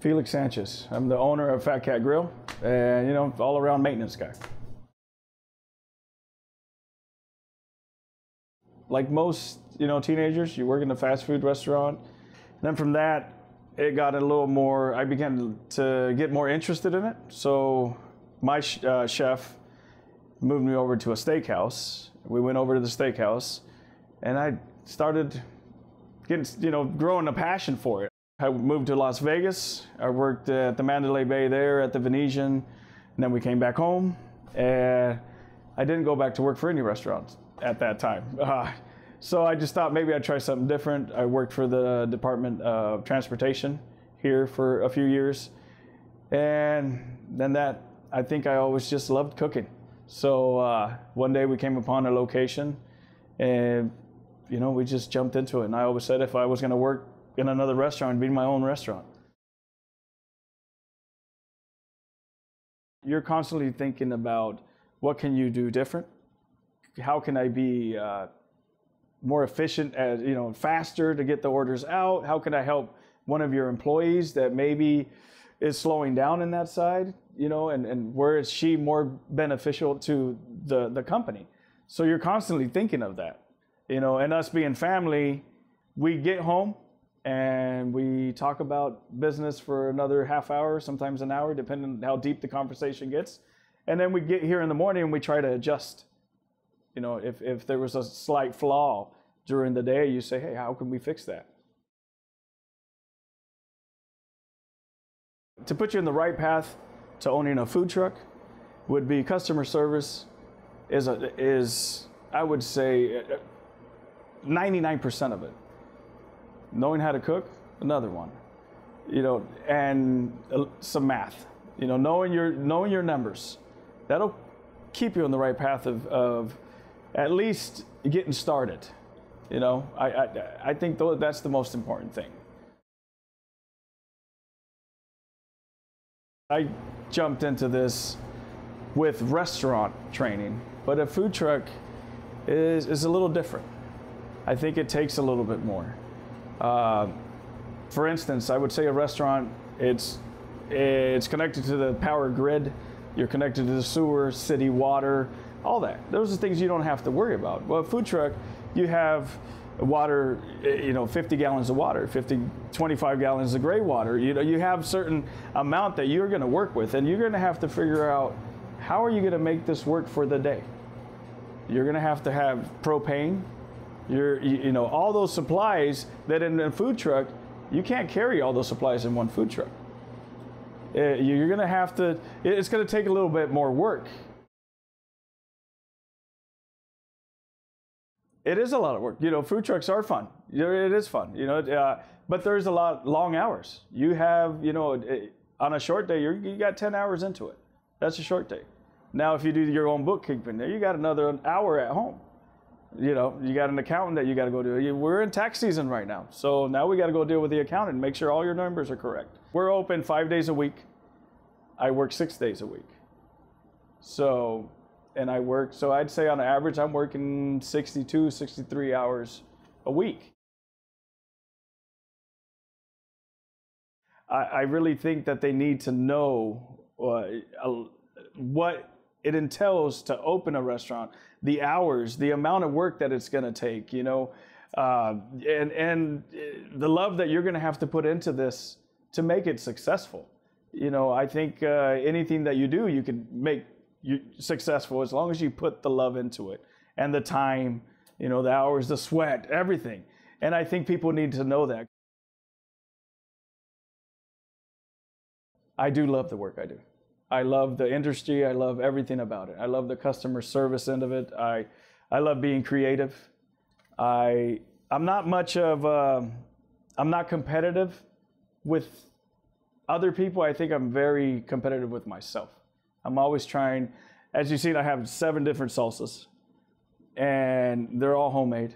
Felix Sanchez. I'm the owner of Fat Cat Grill, and you know, all around maintenance guy. Like most, you know, teenagers, you work in a fast food restaurant. And Then from that, it got a little more. I began to get more interested in it. So my sh- uh, chef moved me over to a steakhouse. We went over to the steakhouse, and I started getting, you know, growing a passion for it. I moved to Las Vegas. I worked at the Mandalay Bay there at the Venetian, and then we came back home. And I didn't go back to work for any restaurants at that time. Uh, so I just thought maybe I'd try something different. I worked for the Department of Transportation here for a few years, and then that I think I always just loved cooking. So uh, one day we came upon a location, and you know we just jumped into it. And I always said if I was going to work in another restaurant, it'd be my own restaurant. You're constantly thinking about what can you do different. How can I be uh, more efficient, you know, faster to get the orders out? How can I help one of your employees that maybe is slowing down in that side? You know, and, and where is she more beneficial to the the company? So you're constantly thinking of that. You know, and us being family, we get home and we talk about business for another half hour, sometimes an hour, depending on how deep the conversation gets. And then we get here in the morning and we try to adjust. You know, if, if there was a slight flaw during the day, you say, hey, how can we fix that? To put you in the right path to owning a food truck would be customer service is, a, is I would say, 99% of it knowing how to cook, another one. You know, and uh, some math. You know, knowing your knowing your numbers, that'll keep you on the right path of, of at least getting started. You know, I I, I think that's the most important thing. I jumped into this with restaurant training, but a food truck is, is a little different. I think it takes a little bit more. Uh, for instance, I would say a restaurant, it's it's connected to the power grid. You're connected to the sewer, city water, all that. Those are things you don't have to worry about. Well, a food truck, you have water, you know, 50 gallons of water, 50, 25 gallons of gray water. You know, you have certain amount that you're going to work with, and you're going to have to figure out how are you going to make this work for the day. You're going to have to have propane, you're, you, know, all those supplies that in a food truck, you can't carry all those supplies in one food truck. Uh, you're going to have to, it's going to take a little bit more work. It is a lot of work. You know, food trucks are fun. It is fun. You know, uh, but there's a lot long hours. You have, you know, on a short day, you got 10 hours into it. That's a short day. Now, if you do your own bookkeeping, there you got another hour at home you know, you got an accountant that you got to go do. We're in tax season right now. So now we got to go deal with the accountant and make sure all your numbers are correct. We're open five days a week. I work six days a week. So, and I work, so I'd say on average, I'm working 62, 63 hours a week. I, I really think that they need to know uh, what it entails to open a restaurant, the hours, the amount of work that it's going to take, you know, uh, and and the love that you're going to have to put into this to make it successful. You know, I think uh, anything that you do, you can make you successful as long as you put the love into it and the time, you know, the hours, the sweat, everything. And I think people need to know that. I do love the work I do. I love the industry. I love everything about it. I love the customer service end of it. I, I love being creative. I, I'm not much of, uh, I'm not competitive with other people. I think I'm very competitive with myself. I'm always trying, as you see, I have seven different salsas and they're all homemade.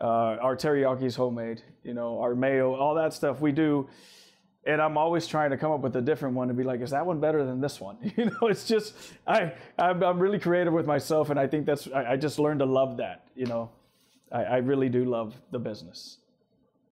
Uh, our teriyaki is homemade, you know, our mayo, all that stuff we do and I'm always trying to come up with a different one and be like, is that one better than this one? You know, it's just I I'm, I'm really creative with myself, and I think that's I, I just learned to love that. You know, I, I really do love the business.